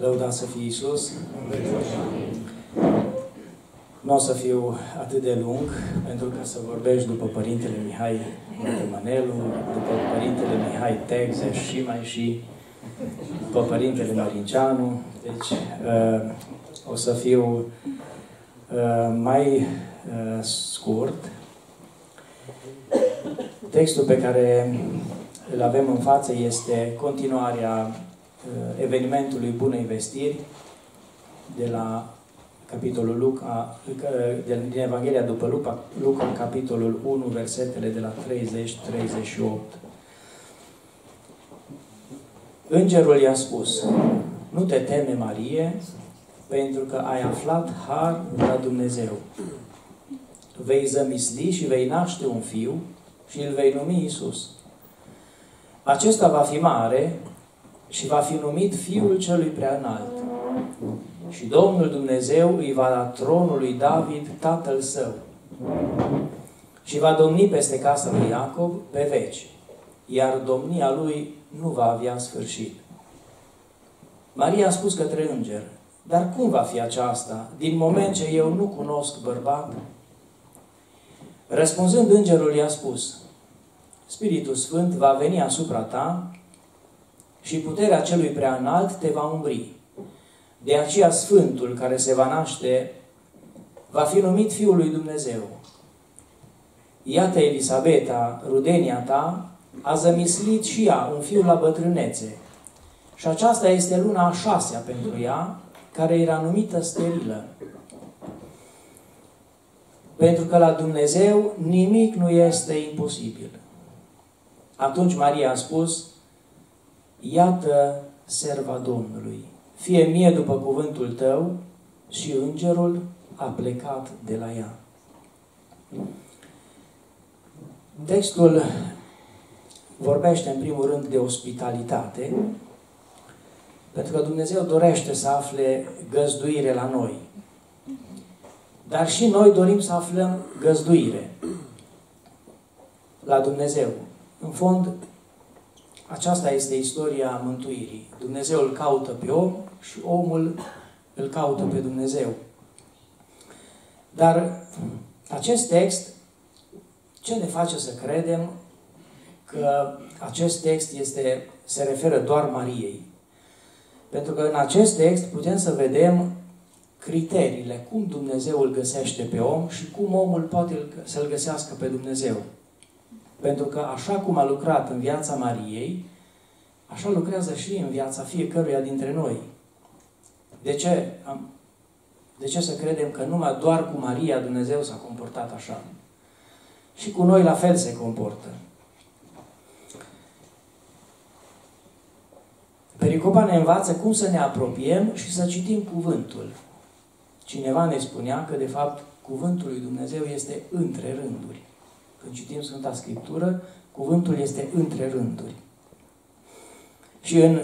Lăuda să fie Iisus. Nu o să fiu atât de lung, pentru că să vorbești după Părintele Mihai Mănelu, după Părintele Mihai Tegze și mai și după Părintele Mărinceanu. Deci uh, o să fiu uh, mai uh, scurt. Textul pe care îl avem în față este continuarea uh, evenimentului Bunei Vestiri de la capitolul Luca, uh, din Evanghelia după Luca, Luca, capitolul 1, versetele de la 30-38. Îngerul i-a spus, nu te teme, Marie, pentru că ai aflat har la Dumnezeu. Vei zămisli și vei naște un fiu și îl vei numi Isus. Acesta va fi mare și va fi numit Fiul Celui Preanalt. Și Domnul Dumnezeu îi va da tronul lui David, tatăl său. Și va domni peste casa lui Iacob pe veci, iar domnia lui nu va avea sfârșit. Maria a spus către înger, dar cum va fi aceasta, din moment ce eu nu cunosc bărbatul? Răspunzând îngerul i-a spus, Spiritul Sfânt va veni asupra ta și puterea celui prea înalt te va umbri. De aceea Sfântul care se va naște va fi numit Fiul lui Dumnezeu. Iată Elisabeta, rudenia ta, a zămislit și ea un fiu la bătrânețe. Și aceasta este luna a șasea pentru ea, care era numită sterilă. Pentru că la Dumnezeu nimic nu este imposibil. Atunci Maria a spus, Iată serva Domnului, fie mie după cuvântul tău și îngerul a plecat de la ea. Textul vorbește în primul rând de ospitalitate, pentru că Dumnezeu dorește să afle găzduire la noi. Dar și noi dorim să aflăm găzduire la Dumnezeu. În fond, aceasta este istoria mântuirii. Dumnezeu îl caută pe om și omul îl caută pe Dumnezeu. Dar acest text, ce ne face să credem că acest text este, se referă doar Mariei? Pentru că în acest text putem să vedem criteriile, cum Dumnezeu îl găsește pe om și cum omul poate să-L găsească pe Dumnezeu. Pentru că așa cum a lucrat în viața Mariei, așa lucrează și în viața fiecăruia dintre noi. De ce? De ce să credem că numai doar cu Maria Dumnezeu s-a comportat așa? Și cu noi la fel se comportă. Pericopa ne învață cum să ne apropiem și să citim cuvântul. Cineva ne spunea că, de fapt, cuvântul lui Dumnezeu este între rânduri. Când citim Sfânta Scriptură, cuvântul este între rânduri. Și în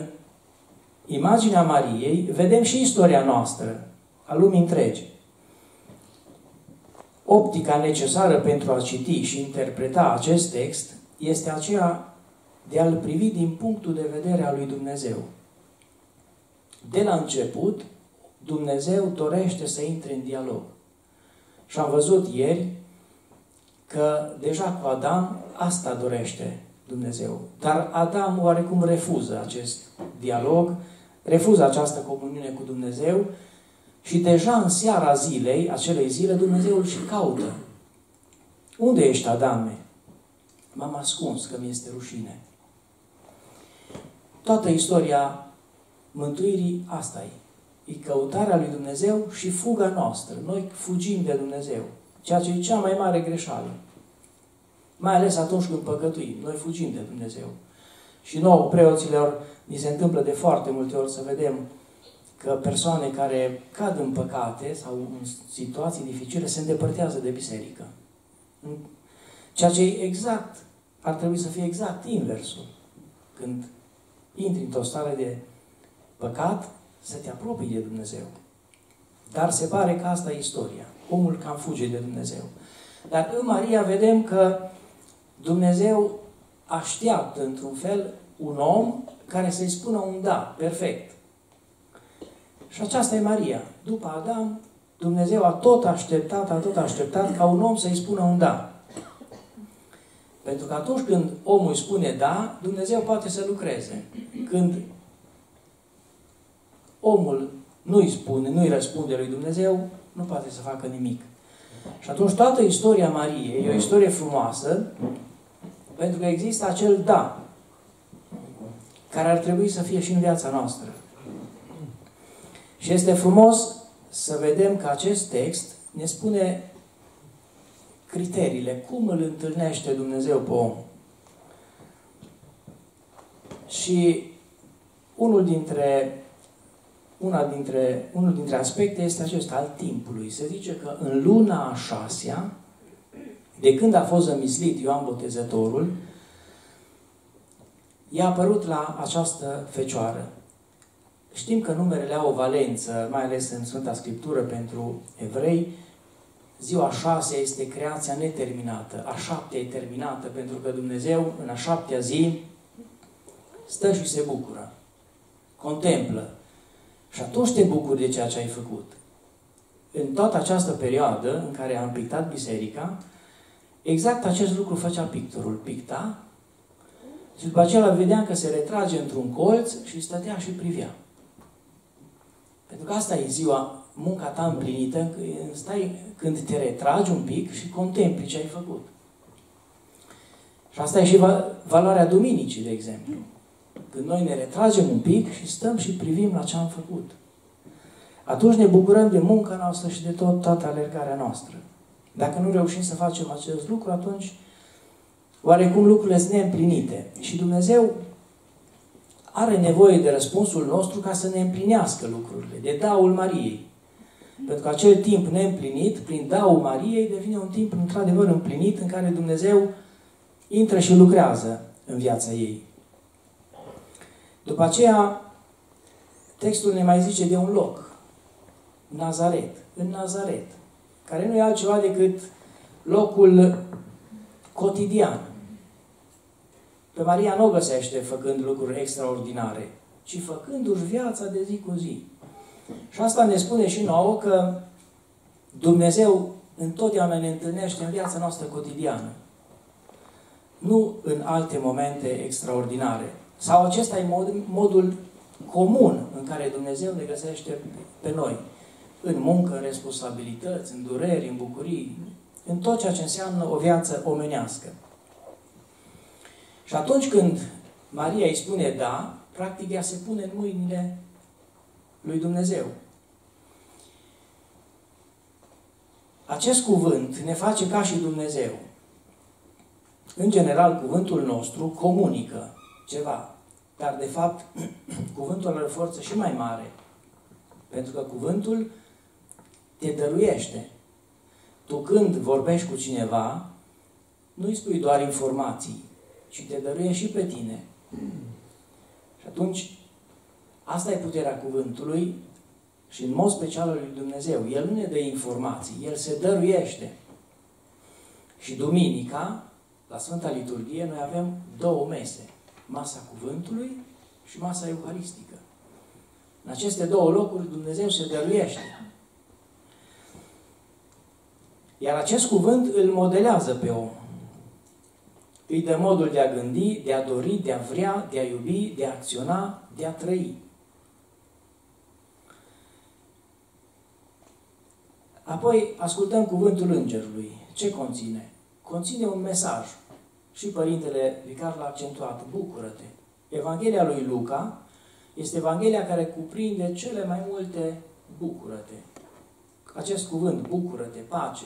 imaginea Mariei vedem și istoria noastră, a lumii întregi. Optica necesară pentru a citi și interpreta acest text este aceea de a-l privi din punctul de vedere al lui Dumnezeu. De la început, Dumnezeu dorește să intre în dialog. Și am văzut ieri că deja cu Adam asta dorește Dumnezeu. Dar Adam oarecum refuză acest dialog, refuză această comuniune cu Dumnezeu și deja în seara zilei, acelei zile, Dumnezeu îl și caută. Unde ești, Adame? M-am ascuns că mi este rușine. Toată istoria mântuirii asta e. E căutarea lui Dumnezeu și fuga noastră. Noi fugim de Dumnezeu. Ceea ce e cea mai mare greșeală. Mai ales atunci când păcătuim. Noi fugim de Dumnezeu. Și nouă, preoților, ni se întâmplă de foarte multe ori să vedem că persoane care cad în păcate sau în situații dificile se îndepărtează de biserică. Ceea ce e exact, ar trebui să fie exact inversul. Când intri într-o stare de păcat, să te apropii de Dumnezeu. Dar se pare că asta e istoria. Omul cam fuge de Dumnezeu. Dar în Maria vedem că Dumnezeu așteaptă, într-un fel, un om care să-i spună un da, perfect. Și aceasta e Maria. După Adam, Dumnezeu a tot așteptat, a tot așteptat ca un om să-i spună un da. Pentru că atunci când omul îi spune da, Dumnezeu poate să lucreze. Când omul nu-i spune, nu-i răspunde lui Dumnezeu, nu poate să facă nimic. Și atunci toată istoria Mariei e o istorie frumoasă, pentru că există acel da, care ar trebui să fie și în viața noastră. Și este frumos să vedem că acest text ne spune criteriile, cum îl întâlnește Dumnezeu pe om. Și unul dintre, una dintre, unul dintre aspecte este acesta al timpului. Se zice că în luna a șasea, de când a fost zămislit Ioan Botezătorul, i-a apărut la această fecioară. Știm că numerele au o valență, mai ales în Sfânta Scriptură pentru evrei. Ziua șasea este creația neterminată, a șaptea e terminată, pentru că Dumnezeu în a șaptea zi stă și se bucură, contemplă. Și atunci te bucuri de ceea ce ai făcut. În toată această perioadă în care am pictat biserica, exact acest lucru făcea pictorul. Picta și după aceea vedeam că se retrage într-un colț și stătea și privea. Pentru că asta e ziua, munca ta împlinită, stai când te retragi un pic și contempli ce ai făcut. Și asta e și valoarea duminicii, de exemplu. Când noi ne retragem un pic și stăm și privim la ce am făcut. Atunci ne bucurăm de munca noastră și de tot, toată alergarea noastră. Dacă nu reușim să facem acest lucru, atunci oarecum lucrurile sunt neîmplinite. Și Dumnezeu are nevoie de răspunsul nostru ca să ne împlinească lucrurile, de daul Mariei. Pentru că acel timp neîmplinit, prin daul Mariei, devine un timp într-adevăr împlinit în care Dumnezeu intră și lucrează în viața ei. După aceea, textul ne mai zice de un loc, Nazaret, în Nazaret, care nu e altceva decât locul cotidian, pe Maria nu o găsește făcând lucruri extraordinare, ci făcându-și viața de zi cu zi. Și asta ne spune și nouă că Dumnezeu întotdeauna ne întâlnește în viața noastră cotidiană. Nu în alte momente extraordinare. Sau acesta e mod, modul comun în care Dumnezeu ne găsește pe noi. În muncă, în responsabilități, în dureri, în bucurii, în tot ceea ce înseamnă o viață omenească. Și atunci când Maria îi spune da, practic ea se pune în mâinile lui Dumnezeu. Acest cuvânt ne face ca și Dumnezeu. În general, cuvântul nostru comunică ceva, dar de fapt cuvântul are forță și mai mare. Pentru că cuvântul te dăruiește. Tu când vorbești cu cineva, nu îi spui doar informații, și te dăruie și pe tine. Și atunci, asta e puterea cuvântului și în mod special al lui Dumnezeu. El nu ne dă informații, El se dăruiește. Și duminica, la Sfânta Liturghie, noi avem două mese. Masa cuvântului și masa euharistică. În aceste două locuri Dumnezeu se dăruiește. Iar acest cuvânt îl modelează pe om îi dă modul de a gândi, de a dori, de a vrea, de a iubi, de a acționa, de a trăi. Apoi ascultăm cuvântul Îngerului. Ce conține? Conține un mesaj. Și Părintele Vicar l-a accentuat. Bucură-te! Evanghelia lui Luca este Evanghelia care cuprinde cele mai multe bucură-te. Acest cuvânt, bucură-te, pace,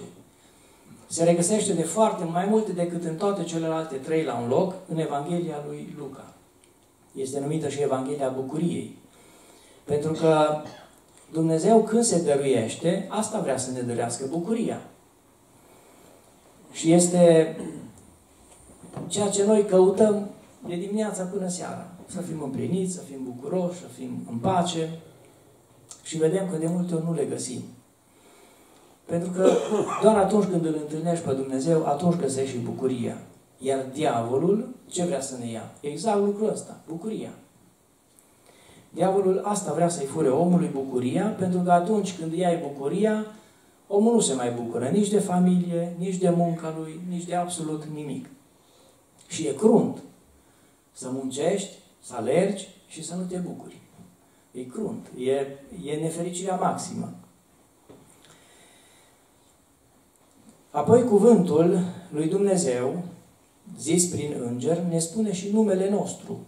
se regăsește de foarte mai multe decât în toate celelalte trei la un loc în Evanghelia lui Luca. Este numită și Evanghelia Bucuriei. Pentru că Dumnezeu când se dăruiește, asta vrea să ne dărească bucuria. Și este ceea ce noi căutăm de dimineața până seara. Să fim împliniți, să fim bucuroși, să fim în pace. Și vedem că de multe ori nu le găsim. Pentru că doar atunci când îl întâlnești pe Dumnezeu, atunci găsești și bucuria. Iar diavolul, ce vrea să ne ia? Exact lucrul ăsta, bucuria. Diavolul asta vrea să-i fure omului bucuria, pentru că atunci când îi ai bucuria, omul nu se mai bucură nici de familie, nici de munca lui, nici de absolut nimic. Și e crunt să muncești, să alergi și să nu te bucuri. E crunt, e, e nefericirea maximă. Apoi cuvântul lui Dumnezeu, zis prin înger, ne spune și numele nostru.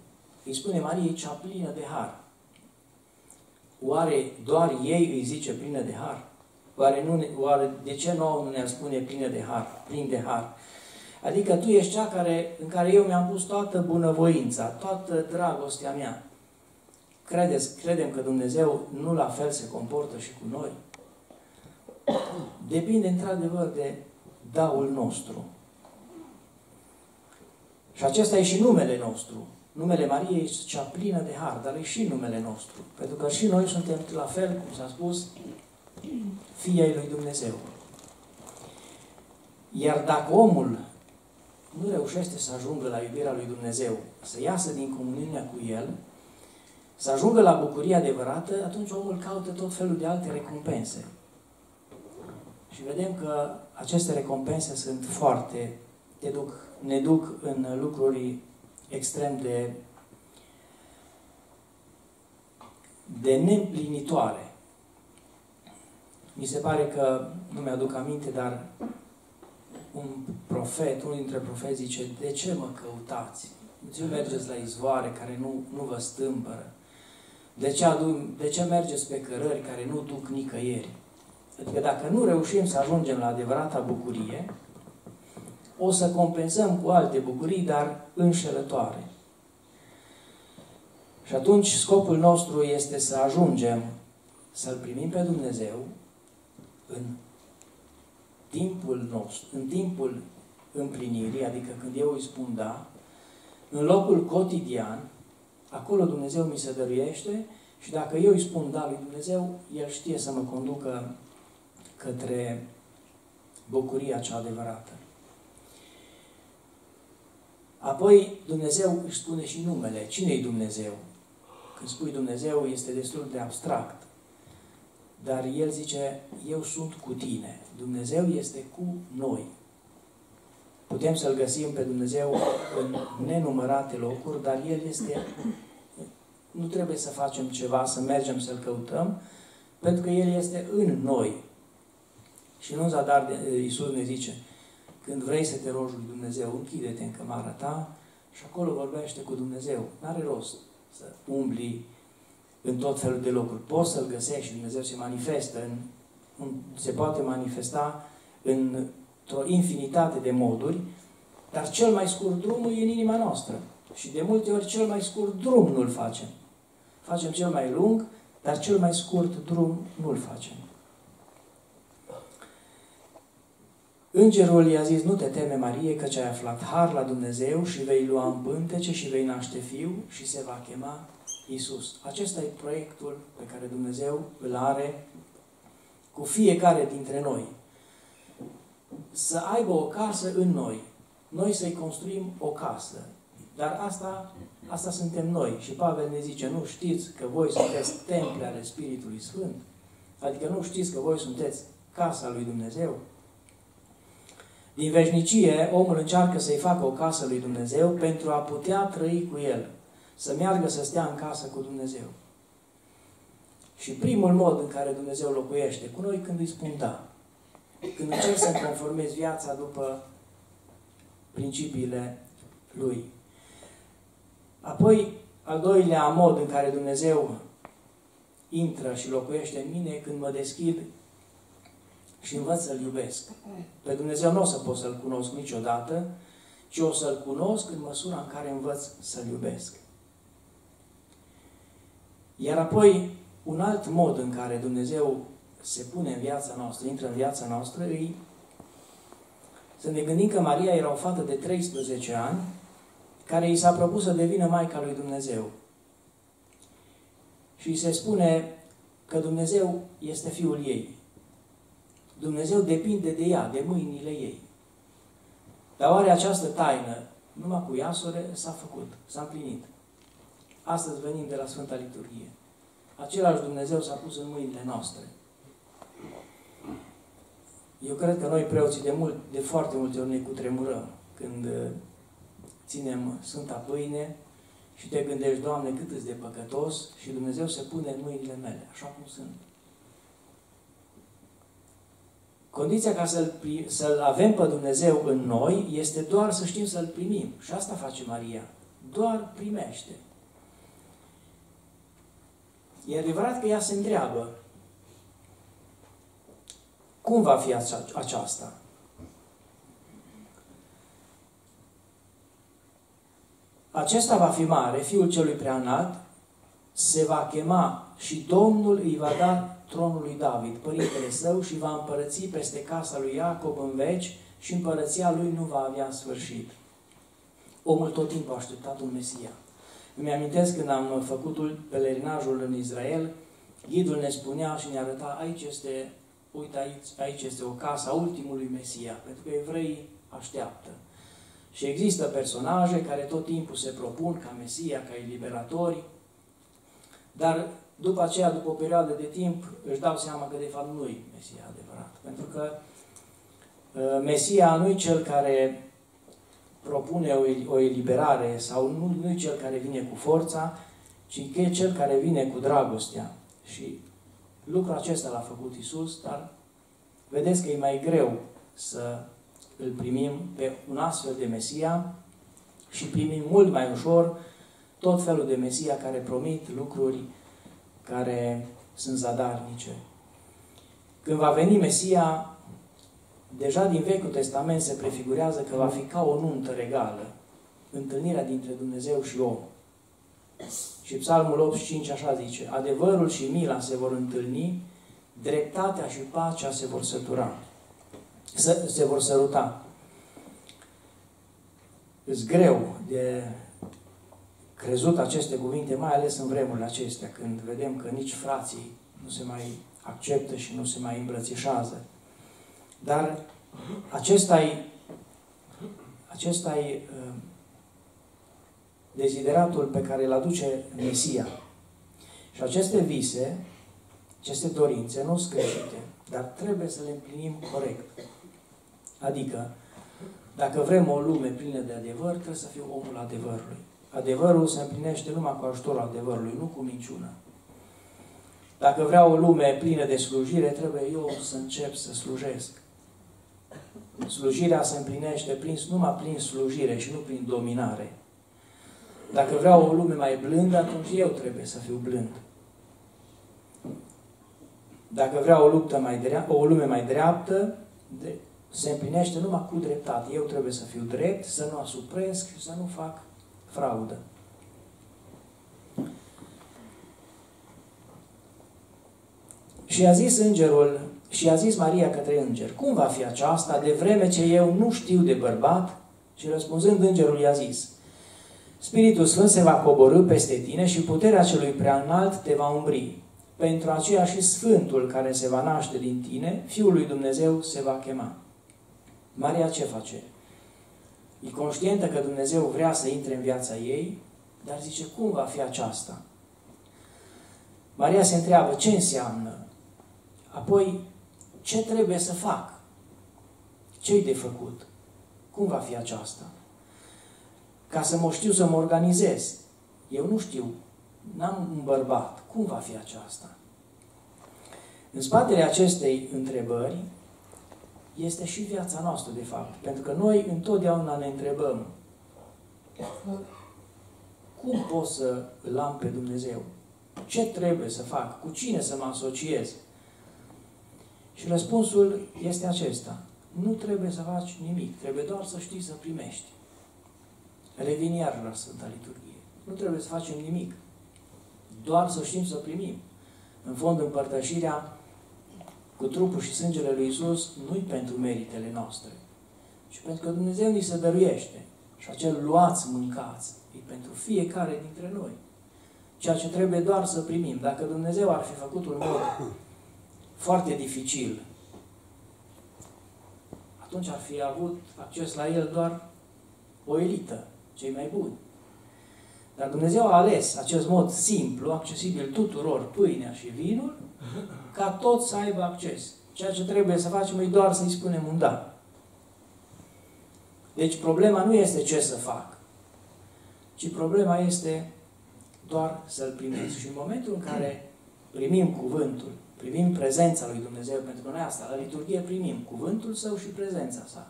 Îi spune Mariei cea plină de har. Oare doar ei îi zice plină de har? Oare, nu, oare de ce nouă nu ne spune plină de har, plin de har? Adică tu ești cea care, în care eu mi-am pus toată bunăvoința, toată dragostea mea. Credeți, credem că Dumnezeu nu la fel se comportă și cu noi? Depinde într-adevăr de daul nostru. Și acesta e și numele nostru. Numele Mariei este cea plină de har, dar e și numele nostru. Pentru că și noi suntem la fel, cum s-a spus, fiei lui Dumnezeu. Iar dacă omul nu reușește să ajungă la iubirea lui Dumnezeu, să iasă din comuniunea cu El, să ajungă la bucuria adevărată, atunci omul caută tot felul de alte recompense. Și vedem că aceste recompense sunt foarte, te duc, ne duc în lucruri extrem de, de neîmplinitoare. Mi se pare că, nu mi-aduc aminte, dar un profet, unul dintre profeți zice, de ce mă căutați? De ce mergeți la izvoare care nu, nu vă stâmpără? De ce, adu- de ce mergeți pe cărări care nu duc nicăieri? Adică dacă nu reușim să ajungem la adevărata bucurie, o să compensăm cu alte bucurii, dar înșelătoare. Și atunci scopul nostru este să ajungem să-L primim pe Dumnezeu în timpul nostru, în timpul împlinirii, adică când eu îi spun da, în locul cotidian, acolo Dumnezeu mi se dăruiește și dacă eu îi spun da lui Dumnezeu, El știe să mă conducă către bucuria cea adevărată. Apoi Dumnezeu își spune și numele. cine e Dumnezeu? Când spui Dumnezeu este destul de abstract. Dar El zice, eu sunt cu tine. Dumnezeu este cu noi. Putem să-L găsim pe Dumnezeu în nenumărate locuri, dar El este... Nu trebuie să facem ceva, să mergem să-L căutăm, pentru că El este în noi. Și nu zadar de Iisus ne zice, când vrei să te rogi lui Dumnezeu, închide-te în cămara ta și acolo vorbește cu Dumnezeu. N-are rost să umbli în tot felul de locuri. Poți să-L găsești și Dumnezeu se manifestă, în, în, se poate manifesta într-o infinitate de moduri, dar cel mai scurt drum e în inima noastră. Și de multe ori cel mai scurt drum nu-l facem. Facem cel mai lung, dar cel mai scurt drum nu-l facem. Îngerul i-a zis, nu te teme, Marie, că ai aflat har la Dumnezeu și vei lua în pântece și vei naște fiu și se va chema Isus. Acesta e proiectul pe care Dumnezeu îl are cu fiecare dintre noi. Să aibă o casă în noi. Noi să-i construim o casă. Dar asta, asta suntem noi. Și Pavel ne zice, nu știți că voi sunteți temple ale Spiritului Sfânt? Adică nu știți că voi sunteți casa lui Dumnezeu? Din veșnicie, omul încearcă să-i facă o casă lui Dumnezeu pentru a putea trăi cu El. Să meargă să stea în casă cu Dumnezeu. Și primul mod în care Dumnezeu locuiește cu noi când îi spun da. Când încerc să-mi conformez viața după principiile Lui. Apoi, al doilea mod în care Dumnezeu intră și locuiește în mine când mă deschid și învăț să-L iubesc. Pe Dumnezeu nu o să pot să-L cunosc niciodată, ci o să-L cunosc în măsura în care învăț să-L iubesc. Iar apoi, un alt mod în care Dumnezeu se pune în viața noastră, intră în viața noastră, e să ne gândim că Maria era o fată de 13 ani, care i s-a propus să devină Maica lui Dumnezeu. Și îi se spune că Dumnezeu este Fiul ei. Dumnezeu depinde de ea, de mâinile ei. Dar oare această taină, numai cu Iasore, s-a făcut, s-a împlinit. Astăzi venim de la Sfânta Liturghie. Același Dumnezeu s-a pus în mâinile noastre. Eu cred că noi preoții de, mult, de foarte multe ori ne cutremurăm când uh, ținem Sfânta Pâine și te gândești, Doamne, cât îți de păcătos și Dumnezeu se pune în mâinile mele, așa cum sunt. Condiția ca să-l, să avem pe Dumnezeu în noi este doar să știm să-L primim. Și asta face Maria. Doar primește. E adevărat că ea se întreabă cum va fi aceasta? Acesta va fi mare, fiul celui preanalt, se va chema și Domnul îi va da tronul lui David, părintele său, și va împărăți peste casa lui Iacob în veci și împărăția lui nu va avea sfârșit. Omul tot timpul a așteptat un Mesia. Îmi amintesc când am făcut pelerinajul în Israel, ghidul ne spunea și ne arăta, aici este, uite aici, aici este o casă a ultimului Mesia, pentru că evreii așteaptă. Și există personaje care tot timpul se propun ca Mesia, ca eliberatori, dar după aceea, după o perioadă de timp, își dau seama că de fapt nu e Mesia adevărat. Pentru că uh, Mesia nu e cel care propune o, o eliberare sau nu, nu e cel care vine cu forța, ci că e cel care vine cu dragostea. Și lucrul acesta l-a făcut Isus, dar vedeți că e mai greu să îl primim pe un astfel de Mesia și primim mult mai ușor tot felul de Mesia care promit lucruri care sunt zadarnice. Când va veni Mesia, deja din Vechiul Testament se prefigurează că va fi ca o nuntă regală, întâlnirea dintre Dumnezeu și om. Și Psalmul 85 așa zice, adevărul și mila se vor întâlni, dreptatea și pacea se vor sătura, se, se vor săruta. Îs greu de crezut aceste cuvinte, mai ales în vremurile acestea, când vedem că nici frații nu se mai acceptă și nu se mai îmbrățișează. Dar acesta e, acesta e uh, dezideratul pe care îl aduce Mesia. Și aceste vise, aceste dorințe nu sunt greșite, dar trebuie să le împlinim corect. Adică, dacă vrem o lume plină de adevăr, trebuie să fiu omul adevărului. Adevărul se împlinește numai cu ajutorul adevărului, nu cu minciună. Dacă vreau o lume plină de slujire, trebuie eu să încep să slujesc. Slujirea se împlinește prin, numai prin slujire și nu prin dominare. Dacă vreau o lume mai blândă, atunci eu trebuie să fiu blând. Dacă vreau o, luptă mai dreaptă, o lume mai dreaptă, de, se împlinește numai cu dreptate. Eu trebuie să fiu drept, să nu asupresc și să nu fac fraudă. Și a zis îngerul, și a zis Maria către înger, cum va fi aceasta de vreme ce eu nu știu de bărbat? Și răspunzând îngerul i-a zis, Spiritul Sfânt se va coborâ peste tine și puterea celui prea înalt te va umbri. Pentru aceea și Sfântul care se va naște din tine, Fiul lui Dumnezeu se va chema. Maria ce face? E conștientă că Dumnezeu vrea să intre în viața ei, dar zice, cum va fi aceasta? Maria se întreabă, ce înseamnă? Apoi, ce trebuie să fac? Ce-i de făcut? Cum va fi aceasta? Ca să mă știu să mă organizez. Eu nu știu. N-am un bărbat. Cum va fi aceasta? În spatele acestei întrebări este și viața noastră, de fapt. Pentru că noi întotdeauna ne întrebăm cum pot să îl am pe Dumnezeu? Ce trebuie să fac? Cu cine să mă asociez? Și răspunsul este acesta. Nu trebuie să faci nimic, trebuie doar să știi să primești. Revin iar la Sfânta Liturghie. Nu trebuie să facem nimic. Doar să știm să primim. În fond, împărtășirea cu trupul și sângele lui Isus nu-i pentru meritele noastre, ci pentru că Dumnezeu ni se dăruiește. Și acel luați, mâncați, e pentru fiecare dintre noi. Ceea ce trebuie doar să primim. Dacă Dumnezeu ar fi făcut un mod foarte dificil, atunci ar fi avut acces la el doar o elită, cei mai buni. Dar Dumnezeu a ales acest mod simplu, accesibil tuturor, pâinea și vinul, ca toți să aibă acces. Ceea ce trebuie să facem e doar să-i spunem un da. Deci problema nu este ce să fac, ci problema este doar să-L primesc. Și în momentul în care primim cuvântul, primim prezența lui Dumnezeu, pentru că noi asta, la liturghie primim cuvântul Său și prezența Sa.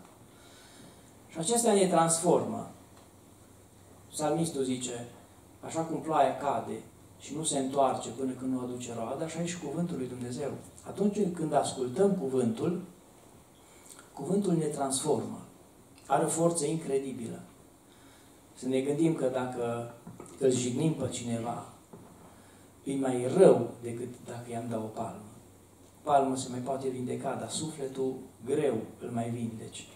Și acestea ne transformă. Psalmistul zice, așa cum ploaia cade și nu se întoarce până când nu aduce roadă, așa e și cuvântul lui Dumnezeu. Atunci când ascultăm cuvântul, cuvântul ne transformă. Are o forță incredibilă. Să ne gândim că dacă îl jignim pe cineva, e mai rău decât dacă i-am dat o palmă. Palmă se mai poate vindeca, dar sufletul greu îl mai vindeci.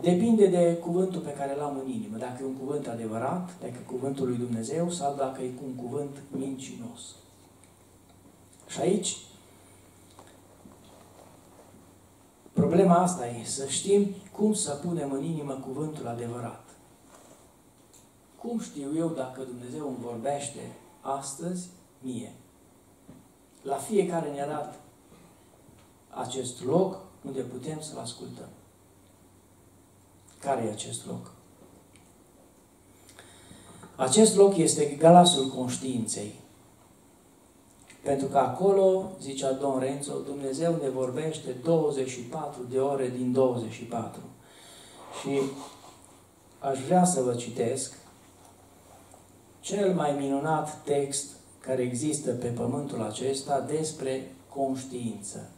Depinde de cuvântul pe care l-am în inimă. Dacă e un cuvânt adevărat, dacă e cuvântul lui Dumnezeu sau dacă e un cuvânt mincinos. Și aici, problema asta e să știm cum să punem în inimă cuvântul adevărat. Cum știu eu dacă Dumnezeu îmi vorbește astăzi mie? La fiecare ne-a dat acest loc unde putem să-L ascultăm. Care e acest loc? Acest loc este galasul conștiinței. Pentru că acolo, zicea Don Renzo, Dumnezeu ne vorbește 24 de ore din 24. Și aș vrea să vă citesc cel mai minunat text care există pe pământul acesta despre conștiință.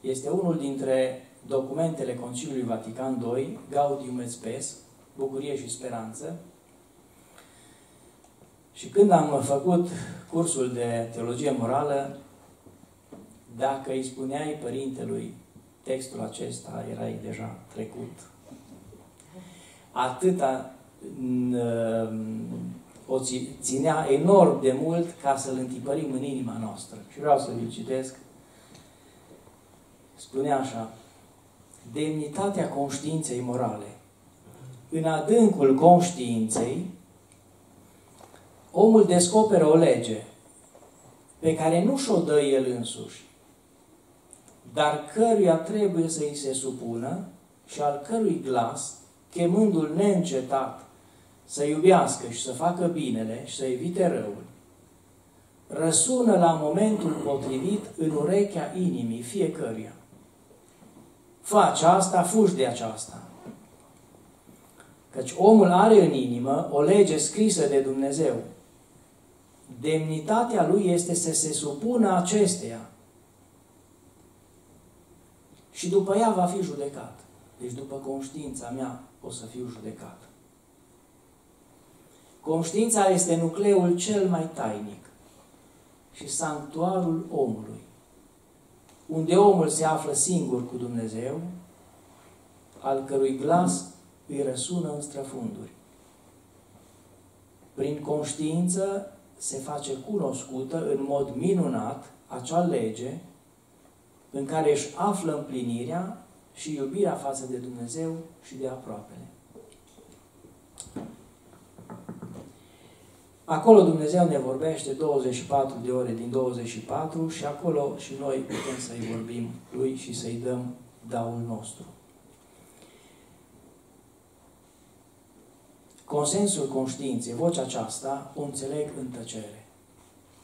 Este unul dintre documentele Conciliului Vatican II, Gaudium et Spes, Bucurie și Speranță. Și când am făcut cursul de teologie morală, dacă îi spuneai părintelui textul acesta, erai deja trecut. Atâta o ținea enorm de mult ca să-l întipărim în inima noastră. Și vreau să vi citesc. Spunea așa, demnitatea conștiinței morale. În adâncul conștiinței, omul descoperă o lege pe care nu și-o dă el însuși, dar căruia trebuie să îi se supună și al cărui glas, chemându-l neîncetat să iubească și să facă binele și să evite răul, răsună la momentul potrivit în urechea inimii fiecăruia. Faci asta, fugi de aceasta. Căci omul are în inimă o lege scrisă de Dumnezeu. Demnitatea lui este să se supună acesteia. Și după ea va fi judecat. Deci după conștiința mea o să fiu judecat. Conștiința este nucleul cel mai tainic și sanctuarul omului unde omul se află singur cu Dumnezeu, al cărui glas îi răsună în străfunduri. Prin conștiință se face cunoscută în mod minunat acea lege în care își află împlinirea și iubirea față de Dumnezeu și de aproapele. Acolo Dumnezeu ne vorbește 24 de ore din 24 și acolo și noi putem să-i vorbim Lui și să-i dăm daul nostru. Consensul conștiinței, vocea aceasta, o înțeleg în tăcere.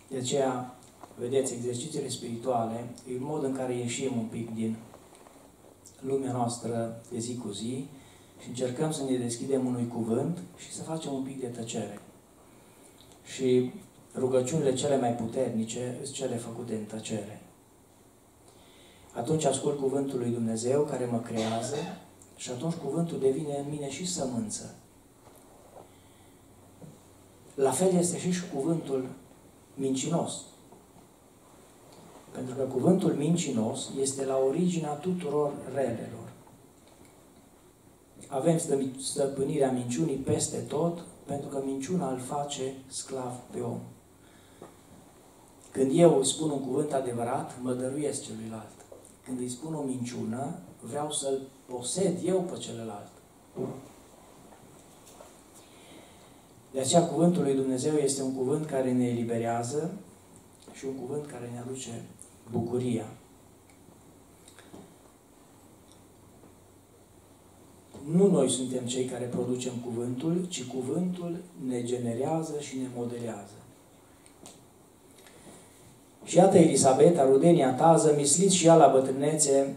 De aceea, vedeți, exercițiile spirituale e un mod în care ieșim un pic din lumea noastră de zi cu zi și încercăm să ne deschidem unui cuvânt și să facem un pic de tăcere. Și rugăciunile cele mai puternice sunt cele făcute în tăcere. Atunci ascult cuvântul lui Dumnezeu care mă creează și atunci cuvântul devine în mine și sămânță. La fel este și, și cuvântul mincinos. Pentru că cuvântul mincinos este la originea tuturor relelor. Avem stăpânirea minciunii peste tot, pentru că minciuna îl face sclav pe om. Când eu îi spun un cuvânt adevărat, mă dăruiesc celuilalt. Când îi spun o minciună, vreau să-l posed eu pe celălalt. De aceea cuvântul lui Dumnezeu este un cuvânt care ne eliberează și un cuvânt care ne aduce bucuria. Nu noi suntem cei care producem cuvântul, ci cuvântul ne generează și ne modelează. Și iată Elisabeta, rudenia tază, mislit și ea la bătrânețe,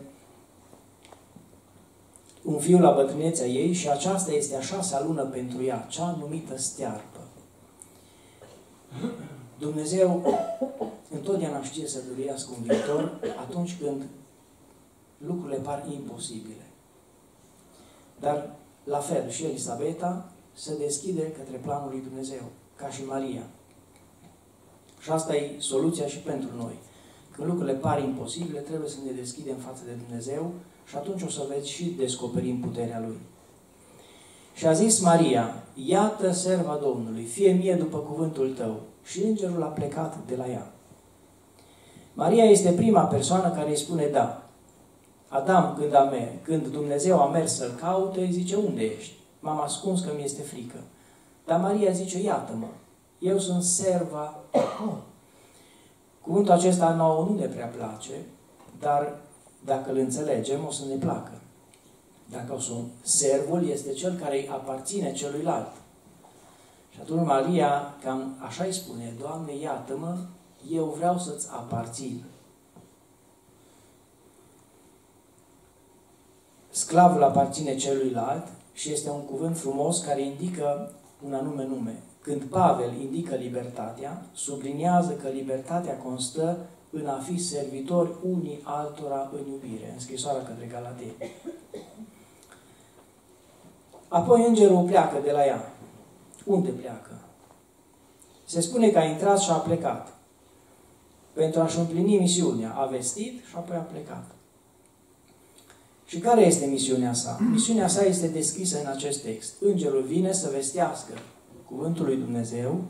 un fiu la bătrânețea ei și aceasta este a șasea lună pentru ea, cea numită stearpă. Dumnezeu întotdeauna știe să dăruiască un viitor atunci când lucrurile par imposibile. Dar, la fel, și Elisabeta se deschide către planul lui Dumnezeu, ca și Maria. Și asta e soluția și pentru noi. Când lucrurile par imposibile, trebuie să ne deschidem față de Dumnezeu și atunci o să veți și descoperim puterea Lui. Și a zis Maria, iată serva Domnului, fie mie după cuvântul tău. Și îngerul a plecat de la ea. Maria este prima persoană care îi spune da. Adam, când, a mers, când Dumnezeu a mers să-l caute, îi zice, unde ești? M-am ascuns că mi este frică. Dar Maria zice, iată-mă, eu sunt serva. Cuvântul acesta nouă nu ne prea place, dar dacă îl înțelegem, o să ne placă. Dacă o să servul este cel care îi aparține celuilalt. Și atunci Maria, cam așa îi spune, Doamne, iată-mă, eu vreau să-ți aparțin. Sclavul aparține celuilalt și este un cuvânt frumos care indică un anume nume. Când Pavel indică libertatea, subliniază că libertatea constă în a fi servitori unii altora în iubire, în scrisoarea către Galatei. Apoi îngerul pleacă de la ea. Unde pleacă? Se spune că a intrat și a plecat. Pentru a-și împlini misiunea. A vestit și apoi a plecat. Și care este misiunea sa? Misiunea sa este descrisă în acest text. Îngerul vine să vestească cuvântul lui Dumnezeu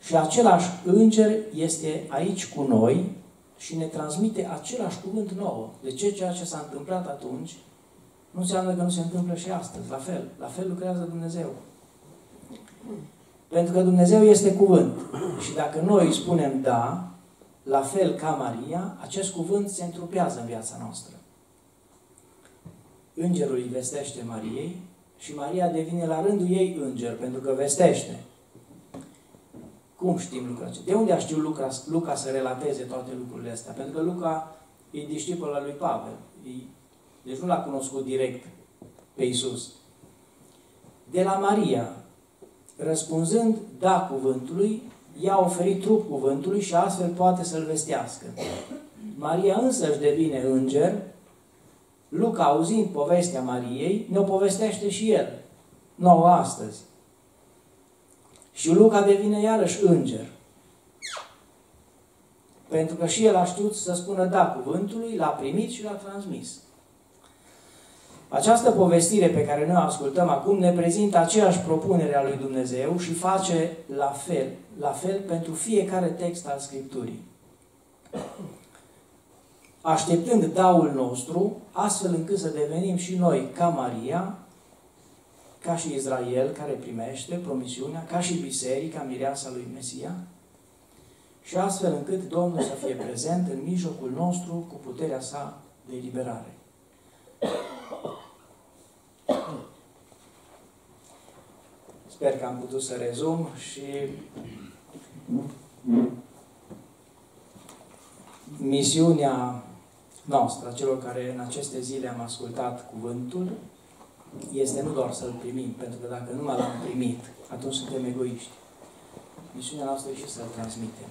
și același înger este aici cu noi și ne transmite același cuvânt nou. De ce ceea ce s-a întâmplat atunci nu înseamnă că nu se întâmplă și astăzi. La fel. La fel lucrează Dumnezeu. Pentru că Dumnezeu este cuvânt. Și dacă noi îi spunem da, la fel ca Maria, acest cuvânt se întrupează în viața noastră. Îngerul îi vestește Mariei și Maria devine la rândul ei înger, pentru că vestește. Cum știm lucrul acesta? De unde a știut Luca, Luca să relateze toate lucrurile astea? Pentru că Luca e discipol al lui Pavel. E, deci nu l-a cunoscut direct pe Isus. De la Maria, răspunzând da cuvântului, ea a oferit trup cuvântului și astfel poate să-l vestească. Maria însă își devine înger, Luca, auzind povestea Mariei, ne-o povestește și el, nouă astăzi. Și Luca devine iarăși înger. Pentru că și el a știut să spună da cuvântului, l-a primit și l-a transmis. Această povestire pe care noi o ascultăm acum ne prezintă aceeași propunere a lui Dumnezeu și face la fel, la fel pentru fiecare text al Scripturii. Așteptând daul nostru, astfel încât să devenim și noi ca Maria, ca și Israel care primește promisiunea, ca și biserica, mireasa lui Mesia, și astfel încât Domnul să fie prezent în mijlocul nostru cu puterea sa de eliberare. Sper că am putut să rezum și misiunea noastră, celor care în aceste zile am ascultat cuvântul, este nu doar să-l primim, pentru că dacă nu l-am primit, atunci suntem egoiști. Misiunea noastră e și să-l transmitem.